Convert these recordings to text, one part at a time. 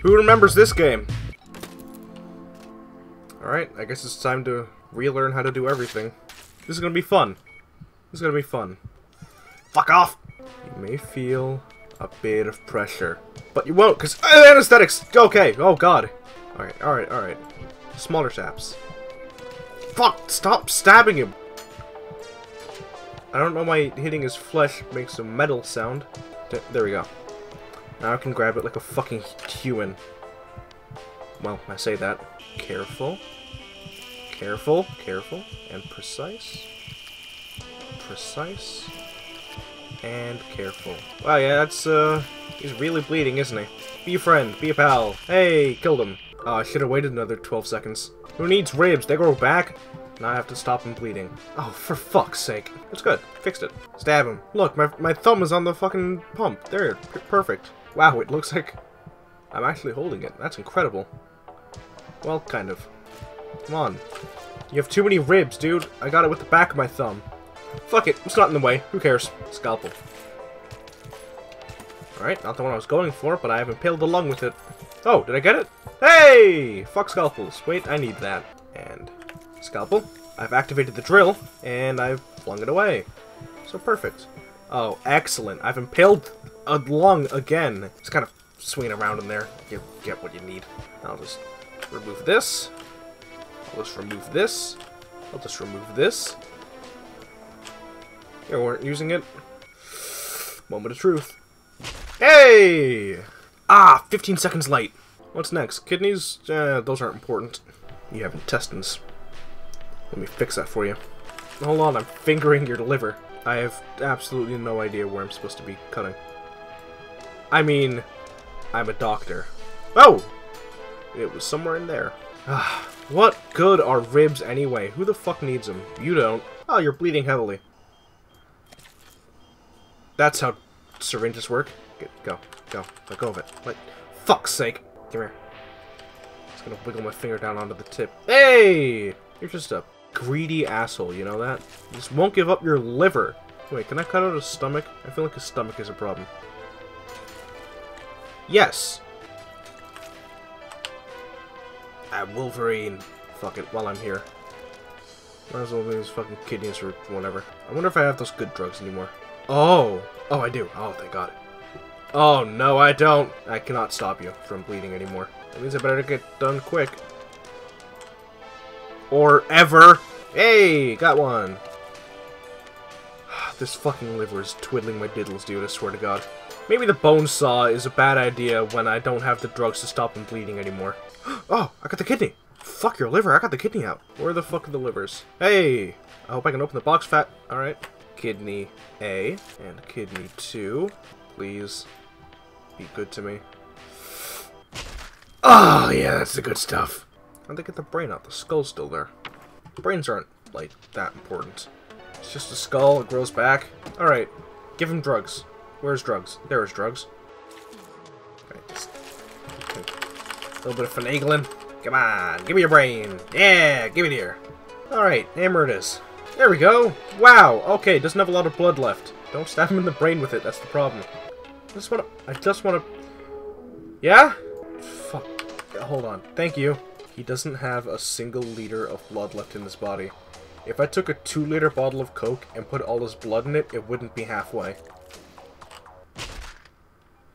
Who remembers this game? Alright, I guess it's time to relearn how to do everything. This is gonna be fun. This is gonna be fun. Fuck off! You may feel a bit of pressure. But you won't, because uh, anesthetics! Okay, oh god. Alright, alright, alright. Smaller saps. Fuck! Stop stabbing him! I don't know why hitting his flesh makes a metal sound. Th there we go. Now I can grab it like a fucking human. Well, I say that. Careful. Careful, careful, and precise. Precise. And careful. Wow, yeah, that's, uh... He's really bleeding, isn't he? Be a friend, be a pal. Hey, killed him. Oh, I should have waited another 12 seconds. Who needs ribs? They grow back. Now I have to stop him bleeding. Oh, for fuck's sake. It's good. Fixed it. Stab him. Look, my, my thumb is on the fucking pump. There, perfect. Wow, it looks like I'm actually holding it. That's incredible. Well, kind of. Come on. You have too many ribs, dude. I got it with the back of my thumb. Fuck it. It's not in the way. Who cares? Scalpel. Alright, not the one I was going for, but I have impaled the lung with it. Oh, did I get it? Hey! Fuck scalpels. Wait, I need that. And scalpel. I've activated the drill, and I've flung it away. So perfect. Oh, excellent. I've impaled a lung again. It's kind of swinging around in there. You get what you need. I'll just remove this. I'll just remove this. I'll just remove this. You weren't using it. Moment of truth. Hey! Ah, 15 seconds late. What's next? Kidneys? Uh, those aren't important. You have intestines. Let me fix that for you. Hold on, I'm fingering your liver. I have absolutely no idea where I'm supposed to be cutting. I mean, I'm a doctor. Oh! It was somewhere in there. Ah, what good are ribs anyway? Who the fuck needs them? You don't. Oh, you're bleeding heavily. That's how syringes work. Get, go, go, let go of it. Let, fuck's sake. Come here. Just gonna wiggle my finger down onto the tip. Hey! You're just a greedy asshole, you know that? You just won't give up your liver. Wait, can I cut out his stomach? I feel like his stomach is a problem. Yes! Ah, Wolverine. Fuck it, while I'm here. Might as well fucking kidneys or whatever. I wonder if I have those good drugs anymore. Oh! Oh, I do. Oh, thank God. Oh, no, I don't. I cannot stop you from bleeding anymore. That means I better get done quick. Or ever. Hey, got one. this fucking liver is twiddling my diddles, dude, I swear to God. Maybe the bone saw is a bad idea when I don't have the drugs to stop him bleeding anymore. oh, I got the kidney. Fuck your liver, I got the kidney out. Where the fuck are the livers? Hey! I hope I can open the box fat. Alright. Kidney A and kidney 2. Please be good to me. Oh, yeah, that's the good stuff. How'd they get the brain out? The skull's still there. Brains aren't, like, that important. It's just a skull, it grows back. Alright, give him drugs. Where's drugs? There's drugs. Alright, just... A little bit of finagling. Come on, give me your brain. Yeah, give it here. Alright, hammer it is. There we go. Wow, okay, doesn't have a lot of blood left. Don't stab him in the brain with it, that's the problem. I just wanna... I just wanna... Yeah? Fuck. Hold on. Thank you. He doesn't have a single liter of blood left in his body. If I took a two liter bottle of Coke and put all his blood in it, it wouldn't be halfway.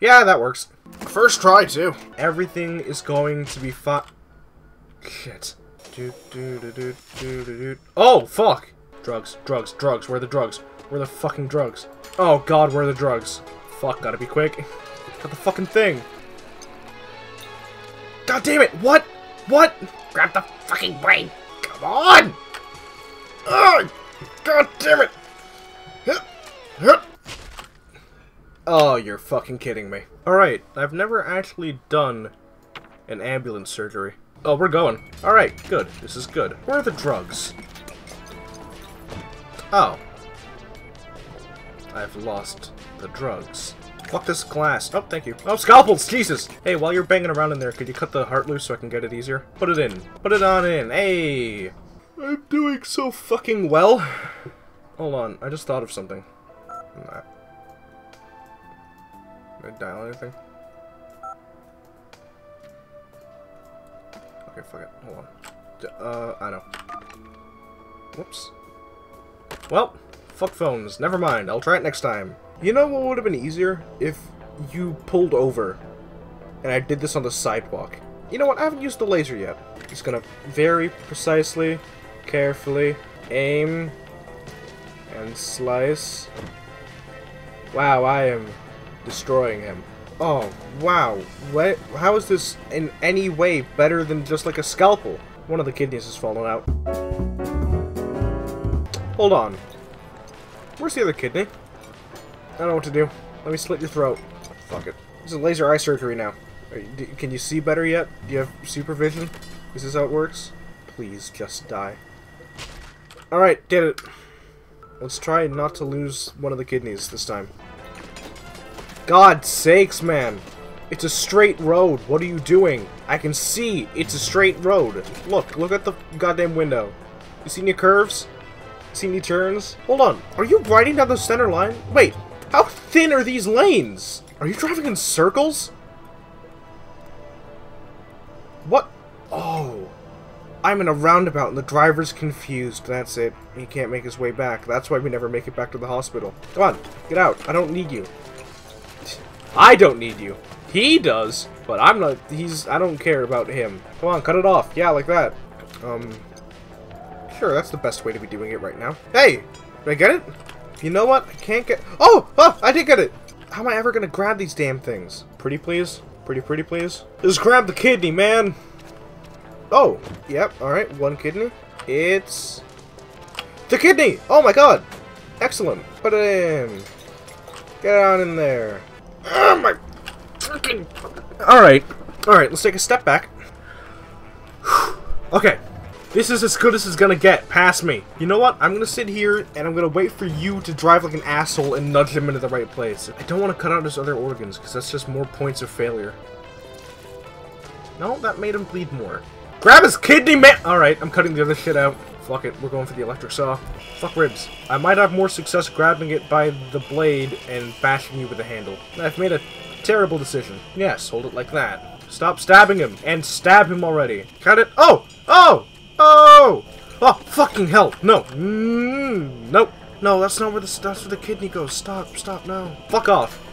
Yeah, that works. First try, too. Everything is going to be fine. Shit. Do, do, do. Oh, fuck! Drugs, drugs, drugs. Where are the drugs? Where are the fucking drugs? Oh, God, where are the drugs? Fuck, gotta be quick. Got the fucking thing. God damn it! What? What? Grab the fucking brain. Come on! Oh, God damn it! Oh, you're fucking kidding me. Alright, I've never actually done an ambulance surgery. Oh, we're going. Alright, good. This is good. Where are the drugs? Oh. I've lost the drugs. Fuck this glass. Oh, thank you. Oh, scalpels! Jesus! Hey, while you're banging around in there, could you cut the heart loose so I can get it easier? Put it in. Put it on in. Hey! I'm doing so fucking well. Hold on, I just thought of something. Did I dial anything? Okay, fuck it. Hold on. D- Uh, I know. Whoops. Well, fuck phones. Never mind. I'll try it next time. You know what would have been easier? If you pulled over and I did this on the sidewalk. You know what? I haven't used the laser yet. Just gonna very precisely, carefully aim and slice. Wow, I am destroying him. Oh, wow. What? How is this in any way better than just like a scalpel? One of the kidneys has fallen out. Hold on. Where's the other kidney? I don't know what to do. Let me slit your throat. Fuck it. This is laser eye surgery now. You- Can you see better yet? Do you have supervision? Is this how it works? Please just die. Alright, did it. Let's try not to lose one of the kidneys this time. God sakes, man! It's a straight road. What are you doing? I can see it's a straight road. Look, look at the goddamn window. You see any curves? See any turns? Hold on. Are you riding down the center line? Wait, how thin are these lanes? Are you driving in circles? What? Oh. I'm in a roundabout and the driver's confused. That's it. He can't make his way back. That's why we never make it back to the hospital. Come on, get out. I don't need you. I don't need you. He does, but I'm not. He's. I don't care about him. Come on, cut it off. Yeah, like that. Um. Sure, that's the best way to be doing it right now. Hey, did I get it? You know what? I can't get. Oh, oh, I did get it. How am I ever gonna grab these damn things? Pretty please. Pretty pretty please. Just grab the kidney, man. Oh, yep. All right, one kidney. It's the kidney. Oh my god. Excellent. Put it in. Get on in there. Oh my freaking. Alright. Alright, let's take a step back. okay. This is as good as it's gonna get. Pass me. You know what? I'm gonna sit here and I'm gonna wait for you to drive like an asshole and nudge him into the right place. I don't want to cut out his other organs because that's just more points of failure. No, that made him bleed more. Grab his kidney, man! Alright, I'm cutting the other shit out. Fuck it, we're going for the electric saw. Fuck ribs. I might have more success grabbing it by the blade and bashing you with the handle. I've made a terrible decision. Yes, hold it like that. Stop stabbing him, and stab him already. Cut it. Oh! Oh! Oh! Oh, fucking hell! No! Mm, nope. No, that's not where the that's where the kidney goes. Stop! Stop! No! Fuck off!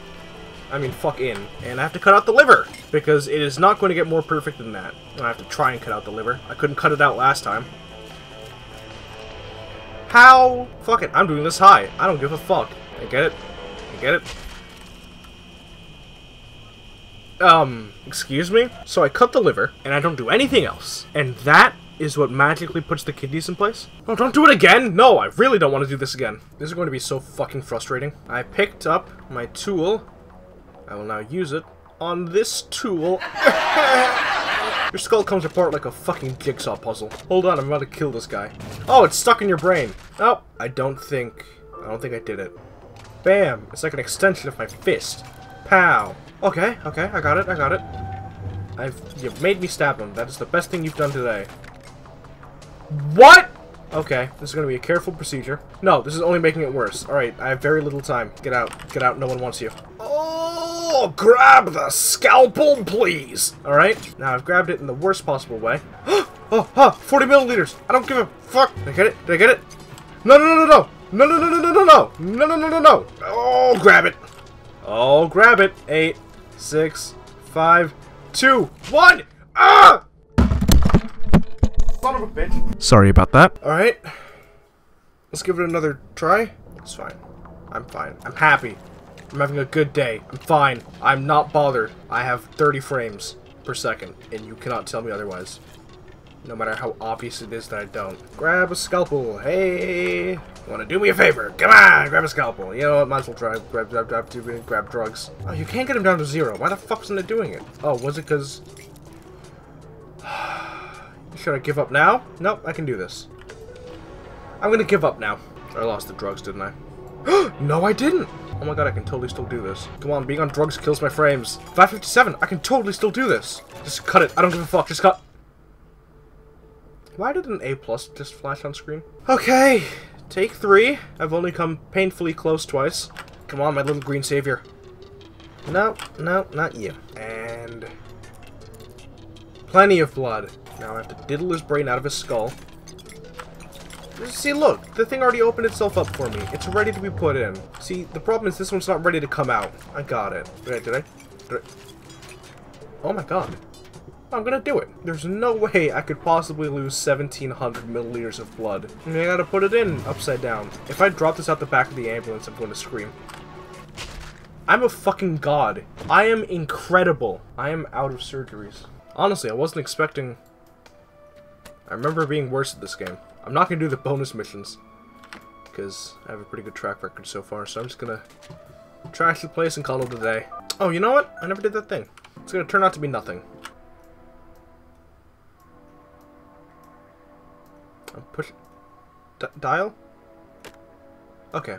I mean, fuck in. And I have to cut out the liver because it is not going to get more perfect than that. I have to try and cut out the liver. I couldn't cut it out last time. How? Fuck it. I'm doing this high. I don't give a fuck. I get it. I get it. Um, excuse me? So I cut the liver, and I don't do anything else. And that is what magically puts the kidneys in place? Oh, don't do it again! No, I really don't want to do this again. This is going to be so fucking frustrating. I picked up my tool. I will now use it on this tool. Your skull comes apart like a fucking jigsaw puzzle. Hold on, I'm about to kill this guy. Oh, it's stuck in your brain. Oh, I don't think... I don't think I did it. Bam! It's like an extension of my fist. Pow! Okay, okay, I got it, I got it. I've... You've made me stab him. That is the best thing you've done today. What?! Okay, this is gonna be a careful procedure. No, this is only making it worse. Alright, I have very little time. Get out. Get out, no one wants you. Oh, grab the scalpel, please. Alright, now I've grabbed it in the worst possible way. oh, oh, 40 milliliters! I don't give a fuck! Did I get it? Did I get it? No, no, no, no, no! No, no, no, no, no, no, no! No, no, no, no, no! Oh, grab it. Oh, grab it! Eight, six, five, two, one! Ah! Son of a bitch. Sorry about that. Alright. Let's give it another try. It's fine. I'm fine. I'm happy. I'm having a good day. I'm fine. I'm not bothered. I have 30 frames per second, and you cannot tell me otherwise. No matter how obvious it is that I don't. Grab a scalpel. Hey! To do me a favor? Come on, grab a scalpel. You know what? Might as well try. Grab, grab, grab, grab, grab drugs. Oh, you can't get him down to zero. Why the fuck isn't it doing it? Oh, was it because... Should I give up now? Nope, I can do this. I'm gonna give up now. I lost the drugs, didn't I? no, I didn't! Oh my god, I can totally still do this. Come on, being on drugs kills my frames. 557, I can totally still do this. Just cut it. I don't give a fuck. Just cut. Why did an A plus just flash on screen? Okay, take three. I've only come painfully close twice. Come on, my little green savior. No, no, not you. And... Plenty of blood. Now I have to diddle his brain out of his skull. See, look, the thing already opened itself up for me. It's ready to be put in. See, the problem is this one's not ready to come out. I got it. Did I? Did I? Oh my god. I'm gonna do it. There's no way I could possibly lose 1700 milliliters of blood. I, mean, I gotta put it in upside down. If I drop this out the back of the ambulance, I'm to scream. I'm a fucking god. I am incredible. I am out of surgeries. Honestly, I wasn't expecting... I remember being worse at this game. I'm not going to do the bonus missions. Because I have a pretty good track record so far, so I'm just going to trash the place and call it a day. Oh, you know what? I never did that thing. It's going to turn out to be nothing. I'm push... D dial? Okay.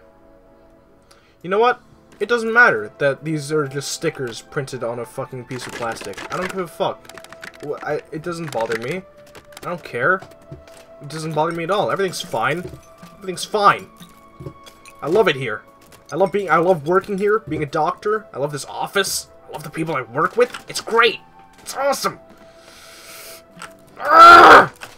You know what? It doesn't matter that these are just stickers printed on a fucking piece of plastic. I don't give a fuck. I, it doesn't bother me. I don't care. It doesn't bother me at all. Everything's fine. Everything's fine. I love it here. I love being- I love working here, being a doctor. I love this office. I love the people I work with. It's great. It's awesome. Ah!